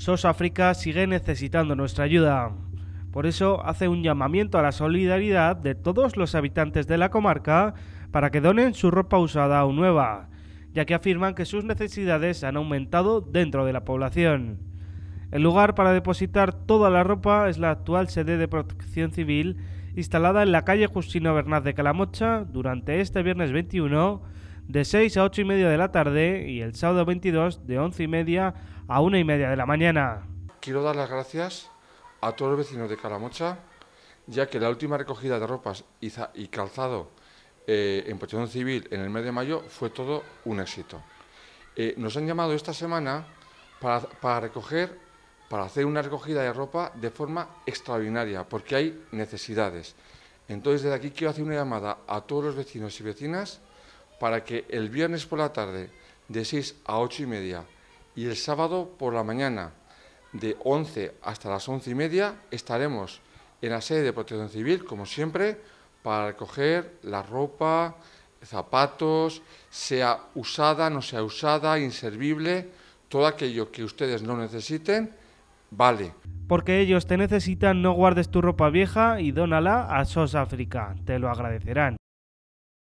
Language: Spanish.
SOS África sigue necesitando nuestra ayuda. Por eso hace un llamamiento a la solidaridad de todos los habitantes de la comarca para que donen su ropa usada o nueva, ya que afirman que sus necesidades han aumentado dentro de la población. El lugar para depositar toda la ropa es la actual sede de protección civil instalada en la calle Justino Bernaz de Calamocha durante este viernes 21 de 6 a 8 y media de la tarde y el sábado 22 de 11 y media a 1 y media de la mañana. Quiero dar las gracias a todos los vecinos de Calamocha, ya que la última recogida de ropas y calzado eh, en protección civil en el mes de mayo fue todo un éxito. Eh, nos han llamado esta semana para, para recoger para hacer una recogida de ropa de forma extraordinaria, porque hay necesidades. Entonces, desde aquí quiero hacer una llamada a todos los vecinos y vecinas para que el viernes por la tarde, de 6 a 8 y media, y el sábado por la mañana, de 11 hasta las 11 y media, estaremos en la sede de Protección Civil, como siempre, para recoger la ropa, zapatos, sea usada, no sea usada, inservible, todo aquello que ustedes no necesiten Vale. Porque ellos te necesitan, no guardes tu ropa vieja y dónala a SOS África. Te lo agradecerán.